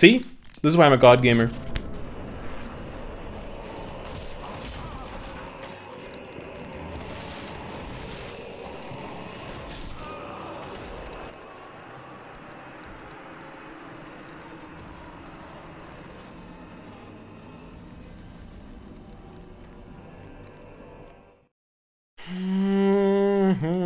See? This is why I'm a god gamer. Mm-hmm.